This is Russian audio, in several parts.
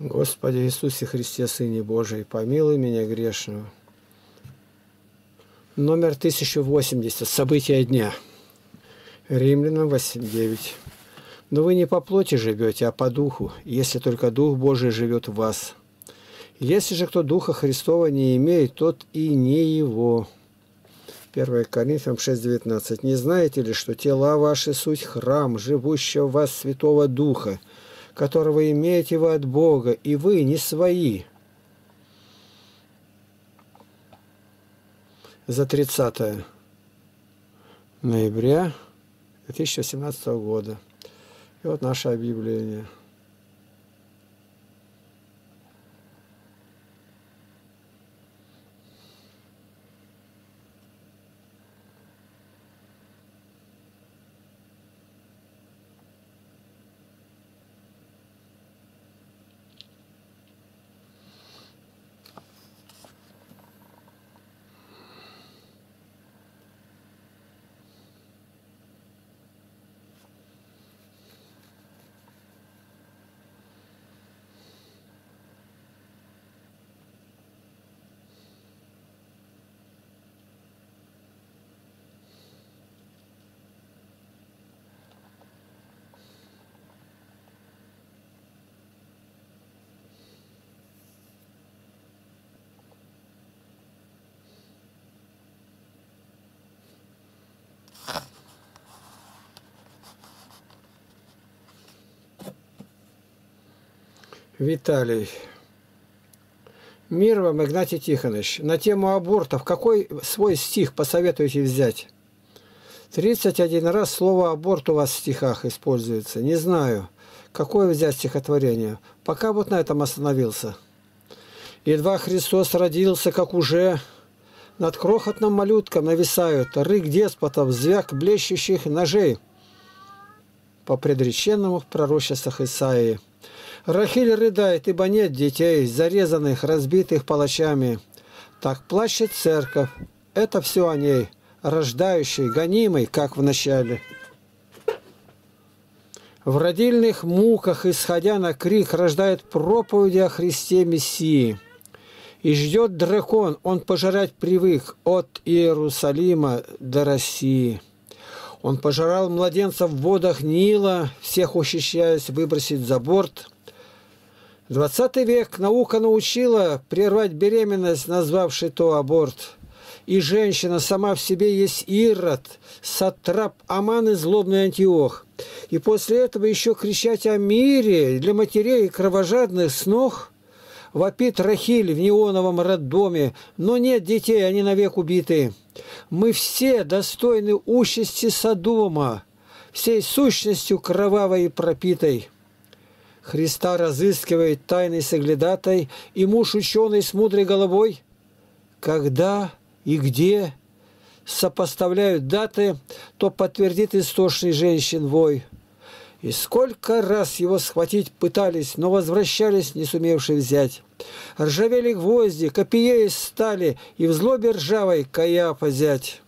Господи Иисусе Христе, Сыне Божий, помилуй меня грешного. Номер 1080. События дня. Римлянам 8.9. Но вы не по плоти живете, а по духу, если только Дух Божий живет в вас. Если же кто Духа Христова не имеет, тот и не его. 1 Коринфянам 6.19. Не знаете ли, что тела ваши суть храм, живущего в вас Святого Духа, которого имеете вы от Бога, и вы не свои. За 30 ноября 2017 года. И вот наше объявление. Виталий. Мир вам, Игнатий Тихонович. На тему абортов какой свой стих посоветуете взять? 31 раз слово «аборт» у вас в стихах используется. Не знаю, какое взять стихотворение. Пока вот на этом остановился. Едва Христос родился, как уже над крохотным малютком нависают рык деспотов, звяк блещущих ножей по предреченному в пророчествах Исаии. Рахиль рыдает, ибо нет детей, зарезанных, разбитых палачами. Так плачет церковь. Это все о ней, рождающей, гонимой, как в начале. В родильных муках, исходя на крик, рождает проповеди о Христе Мессии. И ждет дракон, он пожирать привык от Иерусалима до России. Он пожирал младенцев в водах Нила, всех ухищаясь выбросить за борт – 20 век наука научила прервать беременность, назвавший то аборт. И женщина сама в себе есть Ирод, сатрап Аман и злобный Антиох. И после этого еще кричать о мире для матерей кровожадных снох вопит Рахиль в неоновом роддоме, но нет детей, они навек убиты. Мы все достойны участи Содома, всей сущностью кровавой и пропитой. Христа разыскивает тайный соглядатай и муж ученый с мудрой головой? Когда и где сопоставляют даты, то подтвердит истошный женщин вой. И сколько раз его схватить пытались, но возвращались, не сумевшие взять. Ржавели гвозди, копье стали, и в злобе ржавой кая взять.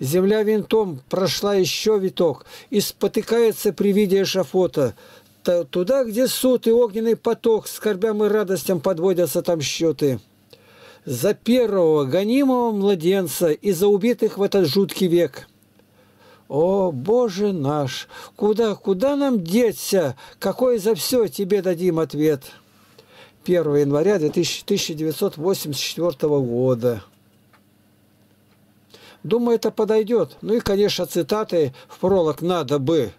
Земля винтом прошла еще виток, и спотыкается при виде эшафота – туда, где суд и огненный поток, скорбям и радостям подводятся там счеты. За первого гонимого младенца и за убитых в этот жуткий век. О, Боже наш, куда, куда нам деться? Какой за все тебе дадим ответ? 1 января 1984 года. Думаю, это подойдет. Ну и, конечно, цитаты в пролог надо бы.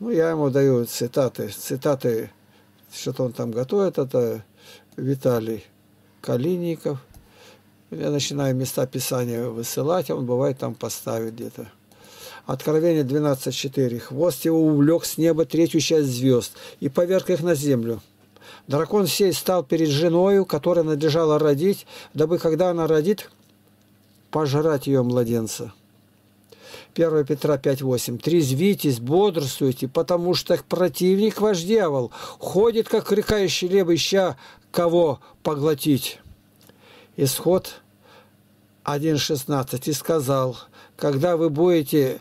Ну, я ему даю цитаты, цитаты, что-то он там готовит, это Виталий Калиников. Я начинаю места Писания высылать, а он бывает там поставит где-то. Откровение 12.4. Хвост его увлек с неба третью часть звезд и поверг их на землю. Дракон сей стал перед женою, которая надлежала родить, дабы, когда она родит, пожрать ее младенца. 1 Петра 5.8. «Трезвитесь, бодрствуйте, потому что противник ваш дьявол ходит, как рекающий лев, ища кого поглотить». Исход 1.16. «И сказал, когда вы будете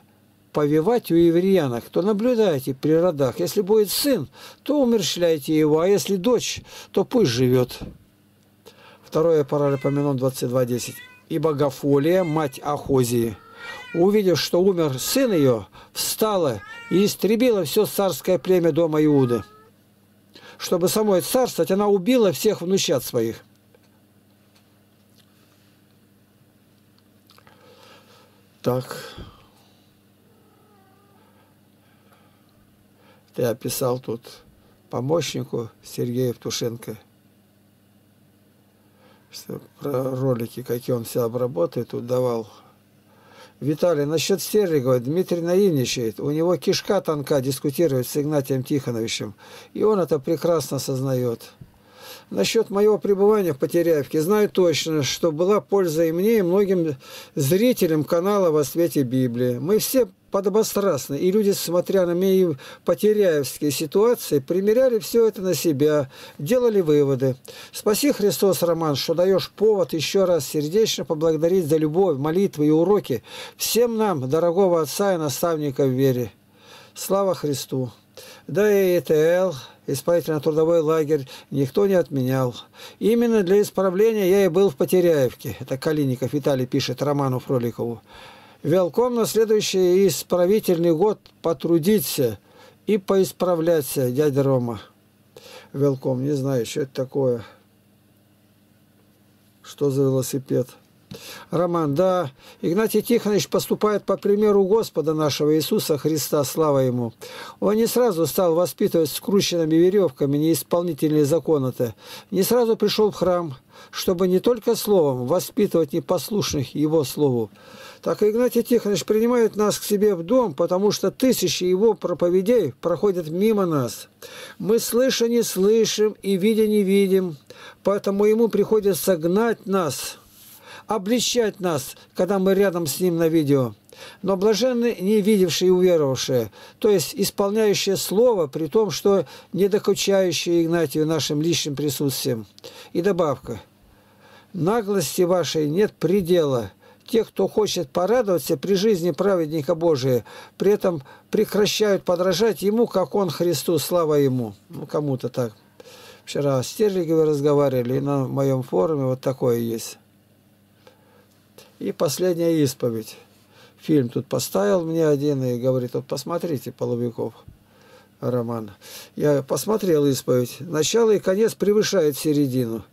повивать у евреянок, то наблюдайте при родах. Если будет сын, то умерщвляйте его, а если дочь, то пусть живет. Второе Паралипоменон 22.10. Ибо Гафолия, мать Ахозии, увидев, что умер сын ее, встала и истребила все царское племя дома Иуды. Чтобы самой царствовать, она убила всех внучат своих. Так. Я писал тут помощнику Сергея Евтушенко – что про ролики, какие он все обработает, тут давал. Виталий, насчет Стерлигова Дмитрий наивничает. У него кишка тонка дискутировать с Игнатием Тихоновичем. И он это прекрасно осознает. Насчет моего пребывания в Потеряевке знаю точно, что была польза и мне, и многим зрителям канала «Во свете Библии». Мы все подобострастны, и люди, смотря на мои потеряевские ситуации, примеряли все это на себя, делали выводы. Спаси Христос, Роман, что даешь повод еще раз сердечно поблагодарить за любовь, молитвы и уроки всем нам, дорогого Отца и наставника в вере. Слава Христу! Да и ИТЛ, исправительно-трудовой лагерь, никто не отменял. Именно для исправления я и был в Потеряевке. Это Калиников Виталий пишет Роману Фроликову. Велком на следующий исправительный год потрудиться и поисправляться, дядя Рома. Велком, не знаю, что это такое. Что за велосипед? Роман, да, Игнатий Тихонович поступает по примеру Господа нашего Иисуса Христа, слава Ему. Он не сразу стал воспитывать скрученными веревками неисполнительные законы-то, не сразу пришел в храм, чтобы не только словом воспитывать непослушных Его Слову. Так Игнатий Тихонович принимает нас к себе в дом, потому что тысячи его проповедей проходят мимо нас. Мы слыша не слышим и видя не видим, поэтому ему приходится гнать нас – обличать нас, когда мы рядом с ним на видео. Но блаженны не видевшие и уверовавшие, то есть исполняющие Слово, при том, что не докучающие Игнатию нашим личным присутствием. И добавка. Наглости вашей нет предела. Те, кто хочет порадоваться при жизни праведника Божия, при этом прекращают подражать Ему, как Он Христу, слава Ему. Ну, кому-то так. Вчера с Стерлиговой разговаривали, и на моем форуме вот такое есть. И последняя исповедь. Фильм тут поставил мне один и говорит, вот посмотрите, Половиков, роман. Я посмотрел исповедь. Начало и конец превышает середину.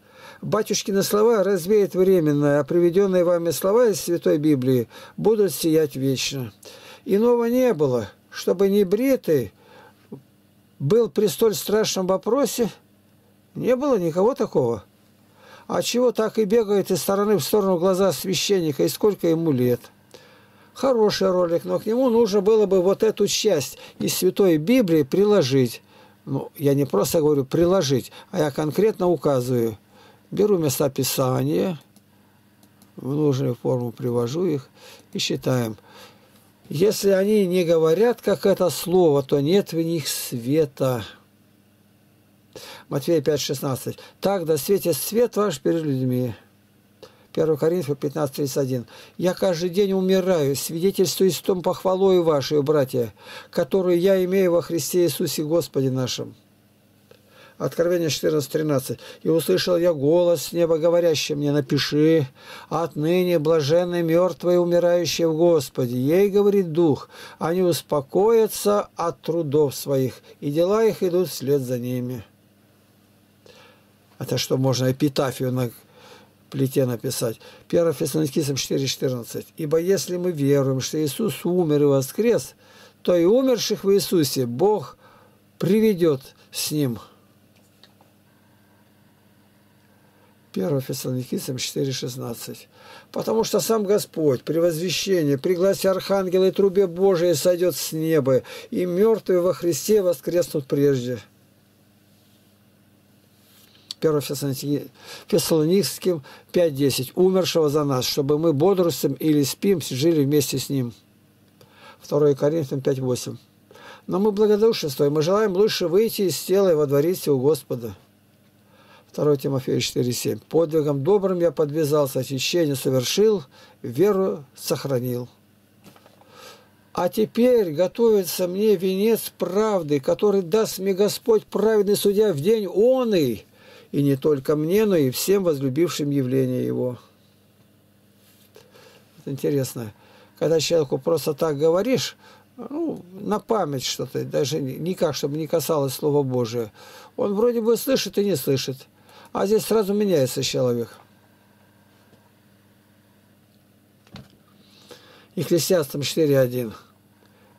Батюшкины слова развеют временно, а приведенные вами слова из Святой Библии будут сиять вечно. Иного не было, чтобы не бритый был при столь страшном вопросе. Не было никого такого. А чего так и бегает из стороны в сторону глаза священника, и сколько ему лет? Хороший ролик, но к нему нужно было бы вот эту часть из Святой Библии приложить. Ну, я не просто говорю приложить, а я конкретно указываю. Беру места Писания, в нужную форму привожу их и считаем. Если они не говорят, как это слово, то нет в них света. Матфея 5,16. «Так да светит свет ваш перед людьми». 1 Коринфянам 15.31. «Я каждый день умираю, свидетельствую с том похвалою вашей, братья, которую я имею во Христе Иисусе Господе нашим». Откровение 14.13. «И услышал я голос с неба, говорящий мне, напиши, отныне блаженны мертвые, умирающие в Господе. Ей, говорит Дух, они успокоятся от трудов своих, и дела их идут вслед за ними». Это что, можно эпитафию на плите написать. 1 Фессалоникийцам 4,14. «Ибо если мы веруем, что Иисус умер и воскрес, то и умерших в Иисусе Бог приведет с Ним». 1 Фессалоникийцам 4,16. «Потому что сам Господь при возвещении, при гласе Архангела и трубе Божией сойдет с неба, и мертвые во Христе воскреснут прежде». 1 Фессалоникским 5.10. «Умершего за нас, чтобы мы бодрствуем или спим, жили вместе с Ним». 2 Коринфянам 5.8. Но мы благодушествуем, мы желаем лучше выйти из тела и водвориться у Господа. 2 Тимофея 4.7. «Подвигом добрым я подвязался, очищение совершил, веру сохранил». А теперь готовится мне венец правды, который даст мне Господь праведный судья в день он и, и не только мне, но и всем возлюбившим явление Его. Это интересно. Когда человеку просто так говоришь, ну, на память что-то, даже никак, чтобы не касалось Слова Божия, он вроде бы слышит и не слышит. А здесь сразу меняется человек. Екклесиастам 4.1.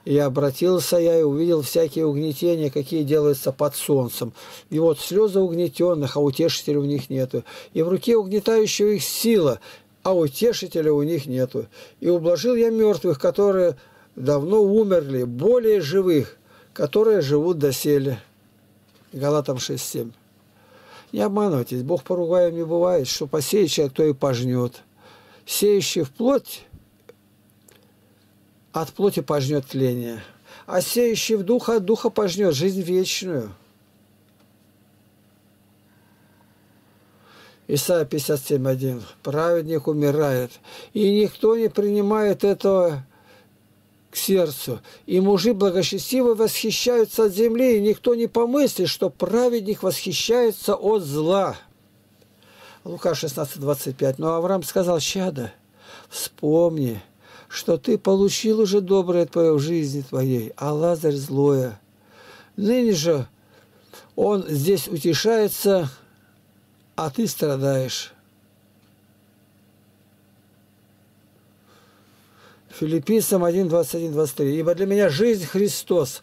И обратился я и увидел всякие угнетения, какие делаются под солнцем. И вот слезы угнетенных, а утешителя у них нету. И в руке угнетающего их сила, а утешителя у них нету. И ублажил я мертвых, которые давно умерли, более живых, которые живут доселе. Галатам 6.7. Не обманывайтесь, Бог поругаем не бывает, что посеет человек, то и пожнет. Сеющий в плоть от плоти пожнет тление, а сеющий в духа от духа пожнет жизнь вечную. Исайя 57.1. Праведник умирает, и никто не принимает этого сердцу. И мужи благочестивы восхищаются от земли, и никто не помыслит, что праведник восхищается от зла. Лука 16.25. Но Авраам сказал, «Щада, вспомни, что ты получил уже доброе твое в жизни твоей, а Лазарь злое. Ныне же он здесь утешается, а ты страдаешь. Филиппийцам 1, 21, 23. «Ибо для меня жизнь Христос,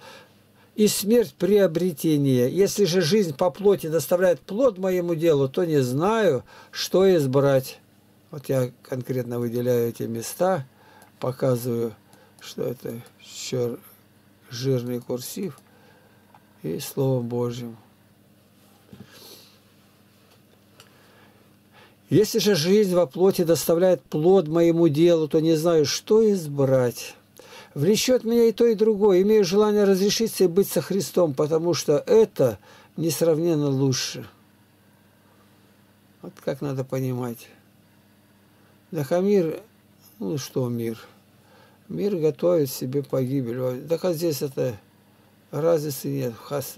и смерть приобретение. Если же жизнь по плоти доставляет плод моему делу, то не знаю, что избрать». Вот я конкретно выделяю эти места – показываю, что это еще жирный курсив и Словом Божьим. Если же жизнь во плоти доставляет плод моему делу, то не знаю, что избрать. Влечет меня и то, и другое. Имею желание разрешиться и быть со Христом, потому что это несравненно лучше. Вот как надо понимать. Дахамир, ну что мир – Мир готовит себе погибель. Так здесь это разницы нет. Хас...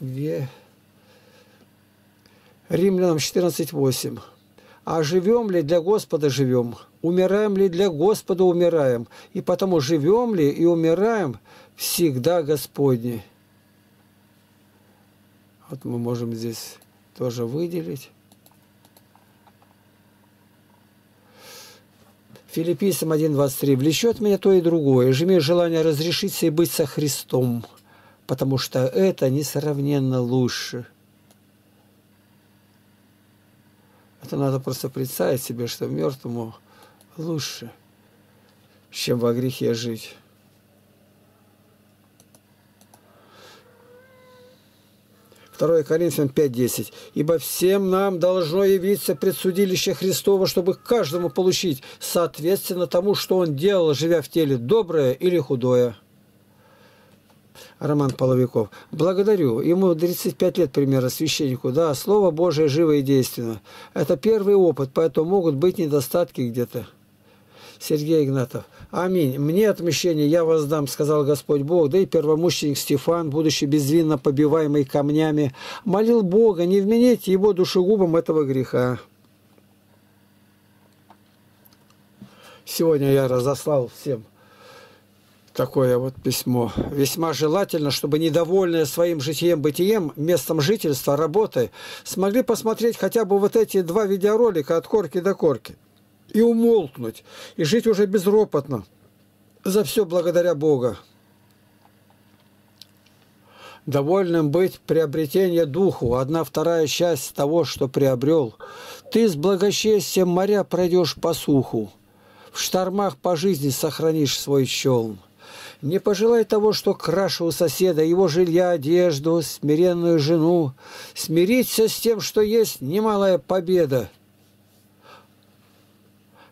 Где? Римлянам 14.8. А живем ли для Господа живем? Умираем ли для Господа умираем? И потому живем ли и умираем всегда Господни. Вот мы можем здесь тоже выделить. Филиппийцам 1.23. «Влечет меня то и другое, имею желание разрешиться и быть со Христом, потому что это несравненно лучше». Это надо просто представить себе, что мертвому лучше, чем во грехе жить. 2 Коринфянам 5.10. «Ибо всем нам должно явиться предсудилище Христово, чтобы каждому получить соответственно тому, что он делал, живя в теле, доброе или худое». Роман Половиков. Благодарю. Ему 35 лет примерно, священнику. Да, Слово Божие живо и действенно. Это первый опыт, поэтому могут быть недостатки где-то. Сергей Игнатов. Аминь. Мне отмещение я воздам, сказал Господь Бог, да и первомученик Стефан, будучи безвинно побиваемый камнями, молил Бога, не вмените его душегубом этого греха. Сегодня я разослал всем такое вот письмо. Весьма желательно, чтобы недовольные своим житием-бытием, местом жительства, работы, смогли посмотреть хотя бы вот эти два видеоролика от корки до корки и умолкнуть, и жить уже безропотно, за все благодаря Бога. Довольным быть приобретение духу, одна вторая часть того, что приобрел. Ты с благочестием моря пройдешь по суху, в штормах по жизни сохранишь свой челн. Не пожелай того, что краше у соседа, его жилья, одежду, смиренную жену. Смириться с тем, что есть немалая победа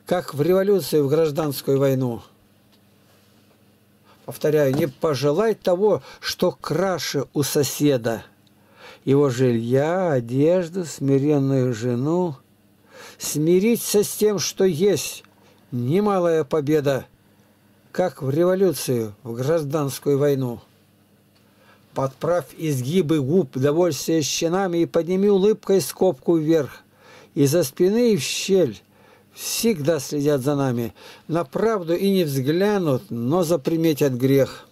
как в революции, в гражданскую войну. Повторяю, не пожелать того, что краше у соседа. Его жилья, одежду, смиренную жену. Смириться с тем, что есть немалая победа, как в революцию, в гражданскую войну. Подправь изгибы губ довольствия щенами и подними улыбкой скобку вверх. Из-за спины и в щель всегда следят за нами. На правду и не взглянут, но заприметят грех.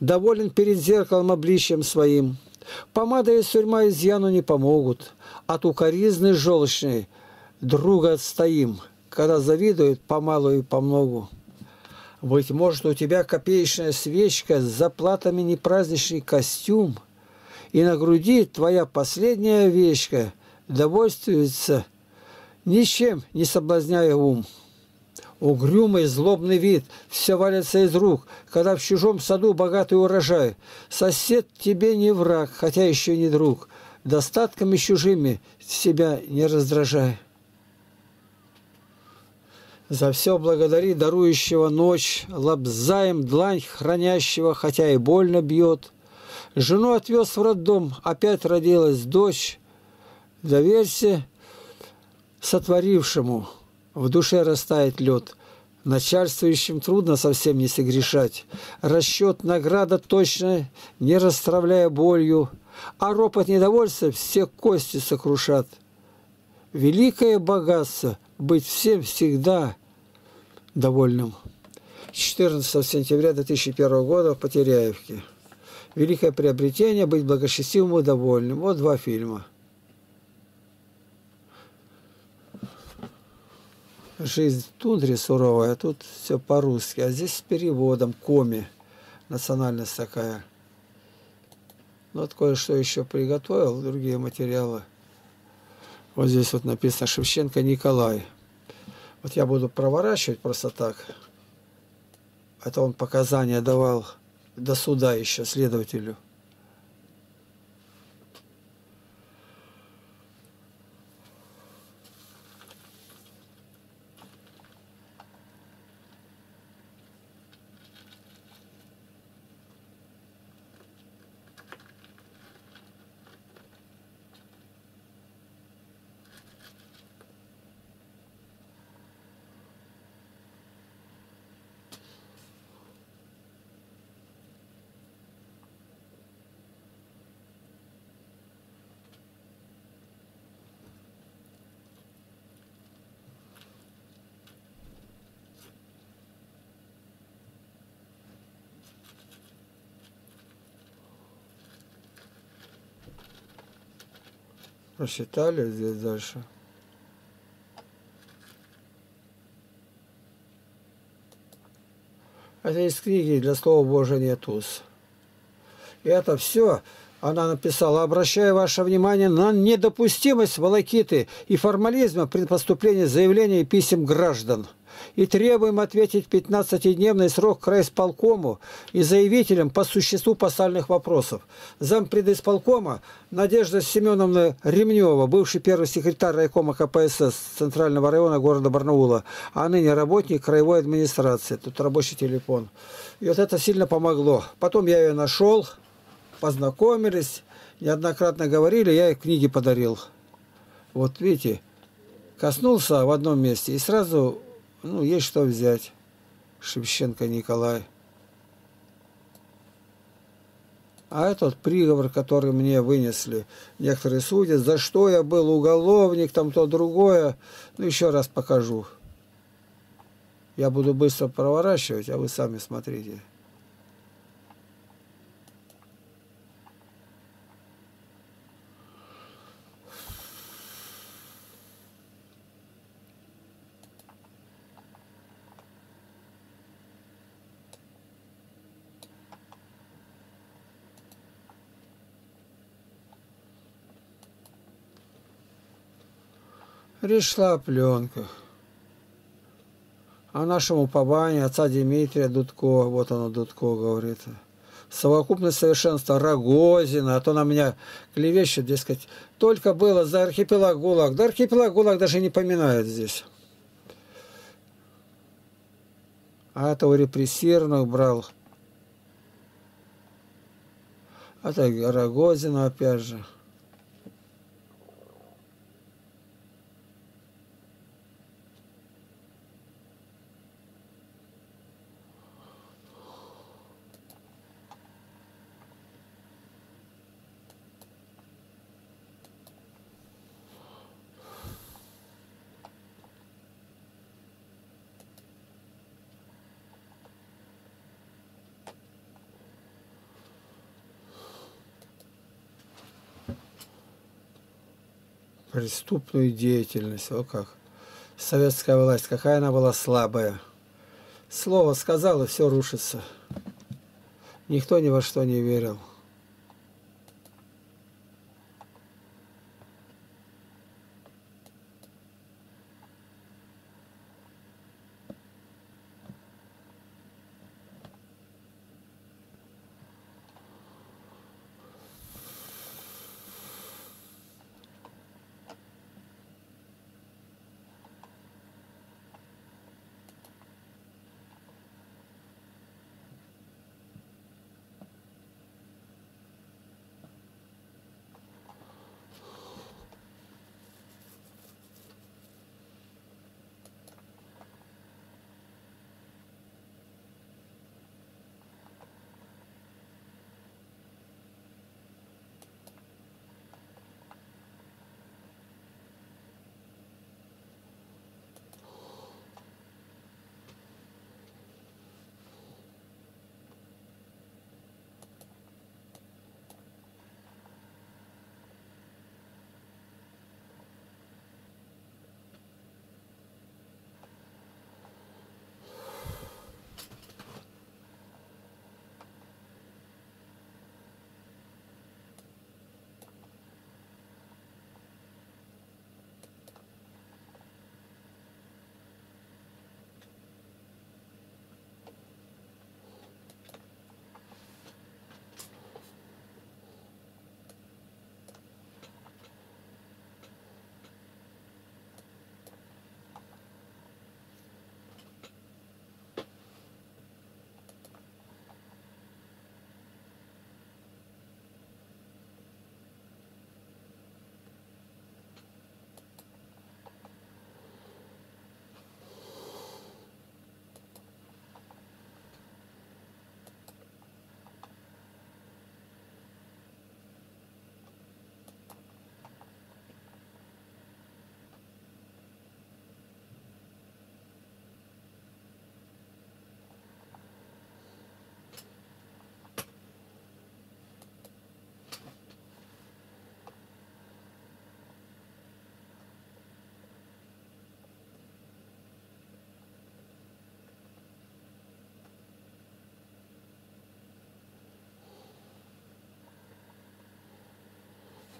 Доволен перед зеркалом обличьем своим. Помада и сурьма изъяну не помогут. От укоризны желчной друга отстоим, когда завидуют помалу и помногу. Быть может, у тебя копеечная свечка с заплатами непраздничный костюм, и на груди твоя последняя вещка довольствуется, ничем не соблазняя ум. Угрюмый, злобный вид, все валится из рук, когда в чужом саду богатый урожай. Сосед тебе не враг, хотя еще не друг. Достатками чужими себя не раздражай. За все благодари дарующего ночь, лобзаем длань хранящего, хотя и больно бьет. Жену отвез в роддом, опять родилась дочь. Доверься сотворившему, в душе растает лед. Начальствующим трудно совсем не согрешать. Расчет награда точно, не расстравляя болью, а ропот недовольства все кости сокрушат. Великое богатство – быть всем всегда довольным. 14 сентября 2001 года в Потеряевке. Великое приобретение – быть благочестивым и довольным. Вот два фильма. Жизнь в тундре суровая, тут все по-русски. А здесь с переводом, коми. Национальность такая. Ну, вот кое-что еще приготовил, другие материалы. Вот здесь вот написано Шевченко Николай. Вот я буду проворачивать просто так. Это он показания давал до суда еще следователю. Просчитали здесь дальше. Это из книги «Для слова Божия нет уз». И это все она написала, обращая ваше внимание на недопустимость волокиты и формализма при поступлении заявлений и писем граждан – и требуем ответить 15-дневный срок крайисполкому и заявителям по существу посальных вопросов. Зампред исполкома Надежда Семеновна Ремнева, бывший первый секретарь райкома КПСС Центрального района города Барнаула, а ныне работник краевой администрации. Тут рабочий телефон. И вот это сильно помогло. Потом я ее нашел, познакомились, неоднократно говорили, я ей книги подарил. Вот видите, коснулся в одном месте и сразу ну, есть что взять. Шевченко Николай. А этот приговор, который мне вынесли некоторые судьи, за что я был уголовник, там то другое, ну, еще раз покажу. Я буду быстро проворачивать, а вы сами смотрите. Пришла пленка. О нашем уповании отца Дмитрия Дудко, вот оно Дудко говорит, совокупность совершенства Рогозина, а то на меня клевещет, дескать, только было за архипелаг ГУЛАГ. Да архипелаг ГУЛАГ даже не поминают здесь. А это у репрессированных брал. Это Рогозина опять же. Преступную деятельность. О как! Советская власть, какая она была слабая. Слово сказал, и все рушится. Никто ни во что не верил.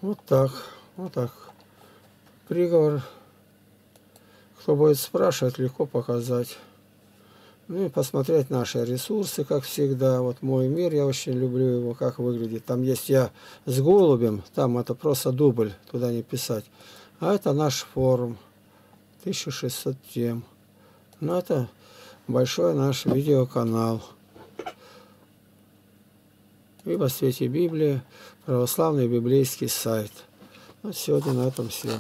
Вот так, вот так. Приговор, кто будет спрашивать, легко показать. Ну и посмотреть наши ресурсы, как всегда. Вот мой мир, я очень люблю его, как выглядит. Там есть я с голубем, там это просто дубль, туда не писать. А это наш форум, 1600 тем. Ну это большой наш видеоканал. И во свете Библии православный библейский сайт. Вот сегодня на этом все.